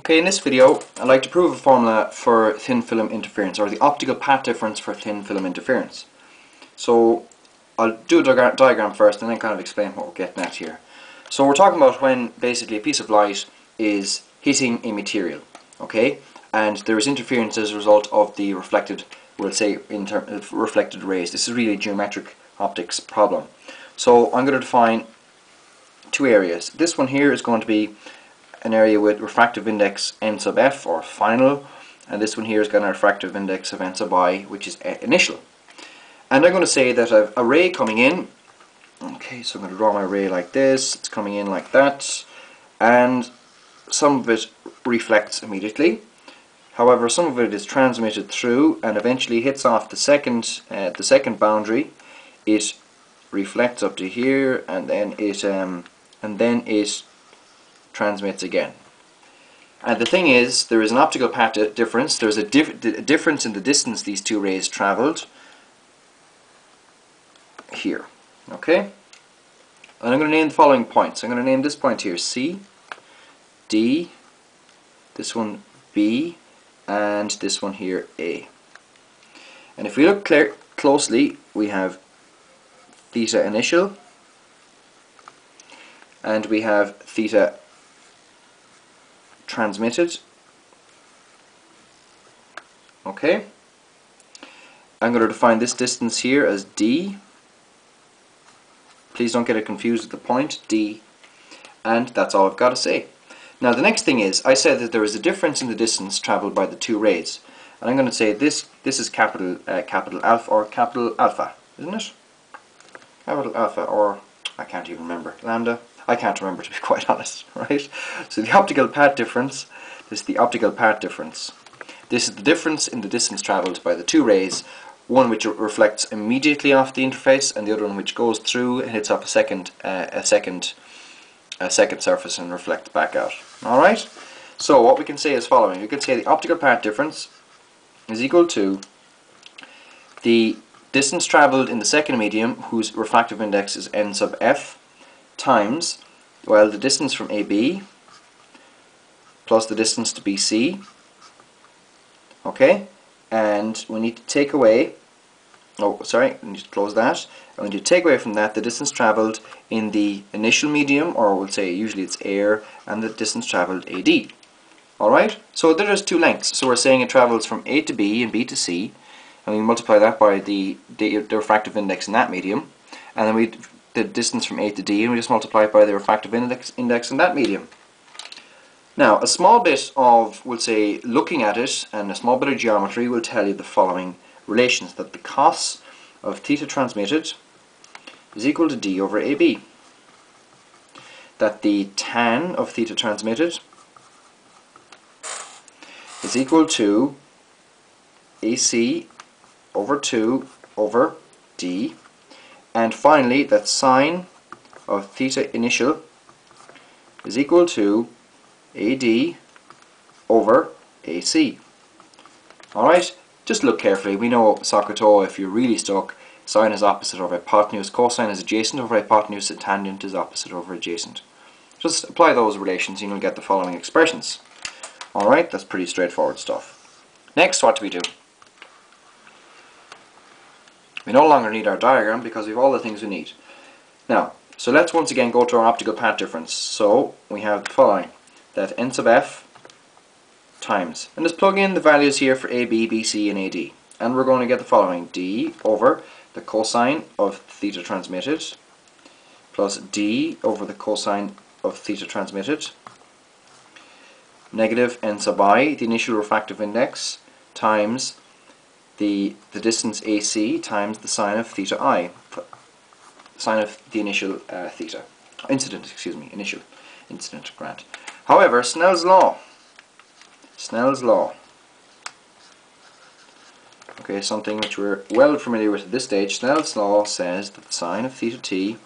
Okay, in this video I'd like to prove a formula for thin film interference or the optical path difference for thin film interference. So I'll do a diagram first and then kind of explain what we're getting at here. So we're talking about when basically a piece of light is hitting a material, okay, and there is interference as a result of the reflected, we'll say, in of reflected rays. This is really a geometric optics problem. So I'm going to define two areas. This one here is going to be an area with refractive index n sub f or final and this one here is got a refractive index of n sub i which is initial. And I'm going to say that I've a ray coming in okay so I'm going to draw my ray like this it's coming in like that and some of it reflects immediately. However some of it is transmitted through and eventually hits off the second uh, the second boundary. It reflects up to here and then it um, and then it transmits again. And the thing is, there is an optical path uh, difference. There's a, a difference in the distance these two rays traveled here. Okay? And I'm going to name the following points. I'm going to name this point here C, D, this one B, and this one here A. And if we look closely, we have theta initial, and we have theta transmitted. Okay. I'm going to define this distance here as d. Please don't get it confused with the point, d. And that's all I've got to say. Now the next thing is, I said that there is a difference in the distance travelled by the two rays. And I'm going to say this this is capital uh, capital alpha or capital alpha, isn't it? Capital alpha or I can't even remember. Lambda. I can't remember to be quite honest, right? So the optical path difference, is the optical path difference. This is the difference in the distance travelled by the two rays, one which reflects immediately off the interface and the other one which goes through and hits off a second, uh, a second, a second surface and reflects back out. Alright? So what we can say is following. We can say the optical path difference is equal to the distance travelled in the second medium whose refractive index is n sub f times, well, the distance from AB plus the distance to BC, okay, and we need to take away, oh, sorry, we need to close that, and we need to take away from that the distance travelled in the initial medium, or we'll say usually it's air, and the distance travelled AD. Alright, so there's two lengths, so we're saying it travels from A to B and B to C, and we multiply that by the, the, the refractive index in that medium, and then we the distance from A to D and we just multiply it by the refractive index, index in that medium. Now, a small bit of, we'll say, looking at it and a small bit of geometry will tell you the following relations, that the cos of theta transmitted is equal to D over AB. That the tan of theta transmitted is equal to AC over 2 over D and finally, that sine of theta initial is equal to AD over AC. Alright, just look carefully. We know toe, if you're really stuck, sine is opposite over hypotenuse, cosine is adjacent over hypotenuse, and tangent is opposite over adjacent. Just apply those relations and you'll get the following expressions. Alright, that's pretty straightforward stuff. Next, what do we do? We no longer need our diagram because we have all the things we need. Now, so let's once again go to our optical path difference. So we have the following, that n sub f times, and let's plug in the values here for AB, BC and AD. And we're going to get the following, d over the cosine of theta transmitted plus d over the cosine of theta transmitted negative n sub i, the initial refractive index, times the, the distance AC times the sine of theta i, sine of the initial uh, theta, incident, excuse me, initial incident grant. However, Snell's law, Snell's law, okay, something which we're well familiar with at this stage, Snell's law says that the sine of theta t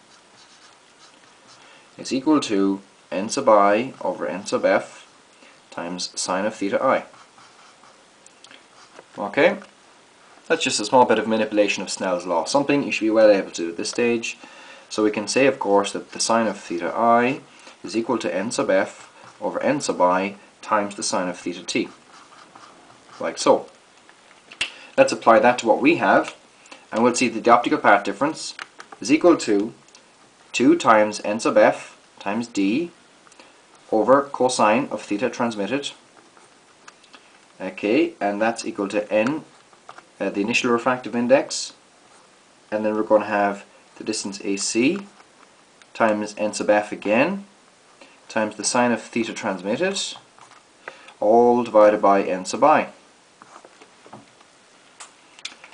is equal to n sub i over n sub f times sine of theta i. Okay, that's just a small bit of manipulation of Snell's law, something you should be well able to do at this stage. So we can say, of course, that the sine of theta i is equal to n sub f over n sub i times the sine of theta t. Like so. Let's apply that to what we have, and we'll see that the optical path difference is equal to 2 times n sub f times d over cosine of theta transmitted. Okay, and that's equal to n, uh, the initial refractive index, and then we're going to have the distance AC times n sub f again, times the sine of theta transmitted, all divided by n sub i.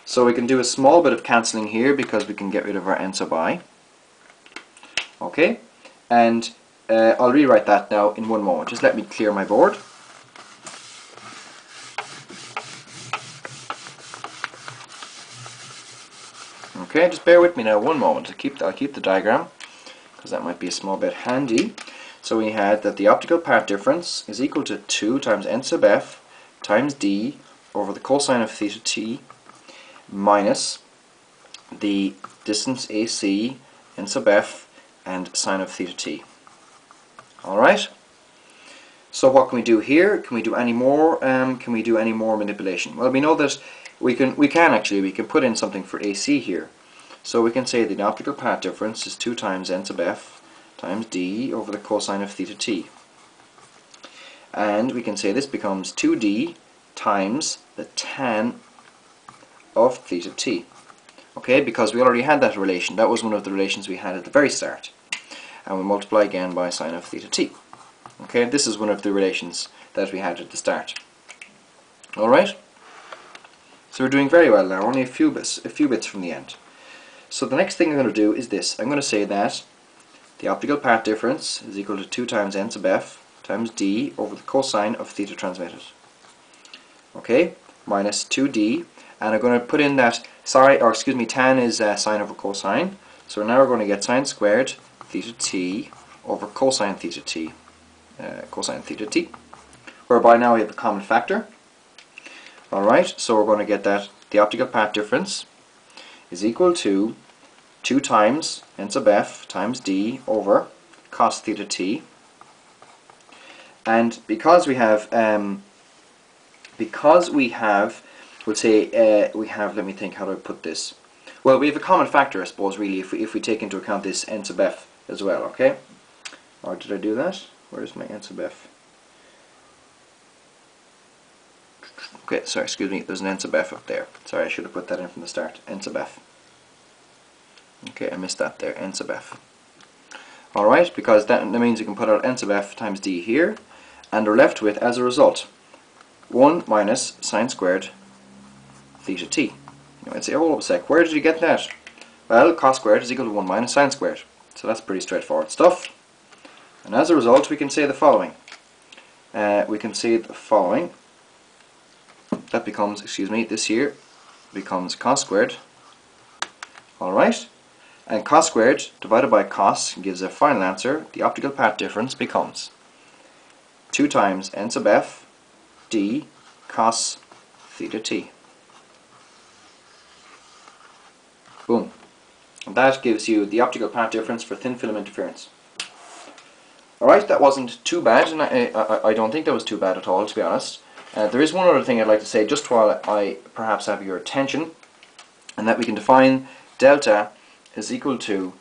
So we can do a small bit of cancelling here because we can get rid of our n sub i. Okay, and uh, I'll rewrite that now in one moment. Just let me clear my board. Okay, just bear with me now one moment. I'll keep the, I'll keep the diagram because that might be a small bit handy. So we had that the optical path difference is equal to 2 times n sub f times d over the cosine of theta t minus the distance AC n sub f and sine of theta t. Alright? So what can we do here? Can we do any more? Um, can we do any more manipulation? Well, we know that we can, we can actually, we can put in something for AC here. So we can say the optical path difference is 2 times n sub f times d over the cosine of theta t. And we can say this becomes 2d times the tan of theta t. Okay, because we already had that relation. That was one of the relations we had at the very start. And we multiply again by sine of theta t. Okay, this is one of the relations that we had at the start. Alright? So we're doing very well now, only a few bits, a few bits from the end. So the next thing I'm going to do is this. I'm going to say that the optical path difference is equal to 2 times n sub f times d over the cosine of theta transmitted. Okay, minus 2d and I'm going to put in that sine, or excuse me, tan is uh, sine over cosine. So now we're going to get sine squared theta t over cosine theta t, uh, cosine theta t, whereby now we have a common factor. Alright, so we're going to get that the optical path difference is equal to 2 times n sub f times d over cos theta t. And because we have, um, because we have we'll say uh, we have, let me think, how do I put this? Well, we have a common factor, I suppose, really, if we, if we take into account this n sub f as well, okay? Or did I do that? Where's my n sub f? Okay, sorry, excuse me, there's an n sub f up there. Sorry, I should have put that in from the start, n sub f. Okay, I missed that there, n sub f. Alright, because that, that means you can put out n sub f times d here, and we're left with, as a result, 1 minus sine squared theta t. You might say, hold up a sec, where did you get that? Well, cos squared is equal to 1 minus sine squared. So that's pretty straightforward stuff. And as a result, we can say the following. Uh, we can say the following. That becomes, excuse me, this here becomes cos squared. Alright. And cos squared divided by cos gives a final answer. The optical path difference becomes 2 times n sub f d cos theta t. Boom. And that gives you the optical path difference for thin film interference. Alright, that wasn't too bad, and I, I, I, don't think that was too bad at all, to be honest. Uh, there is one other thing I'd like to say, just while I perhaps have your attention, and that we can define delta is equal to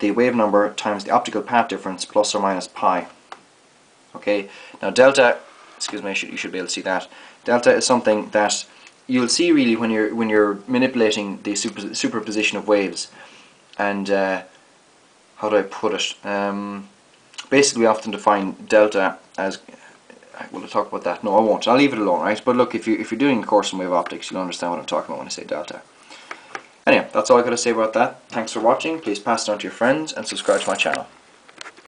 the wave number times the optical path difference plus or minus pi. Okay, now delta, excuse me, should, you should be able to see that. Delta is something that you'll see really when you're when you're manipulating the super, superposition of waves and uh, how do I put it um, basically we often define delta as will talk about that? No I won't. I'll leave it alone right? But look if, you, if you're doing a course in wave optics you'll understand what I'm talking about when I say delta anyway that's all I got to say about that. Thanks for watching. Please pass it on to your friends and subscribe to my channel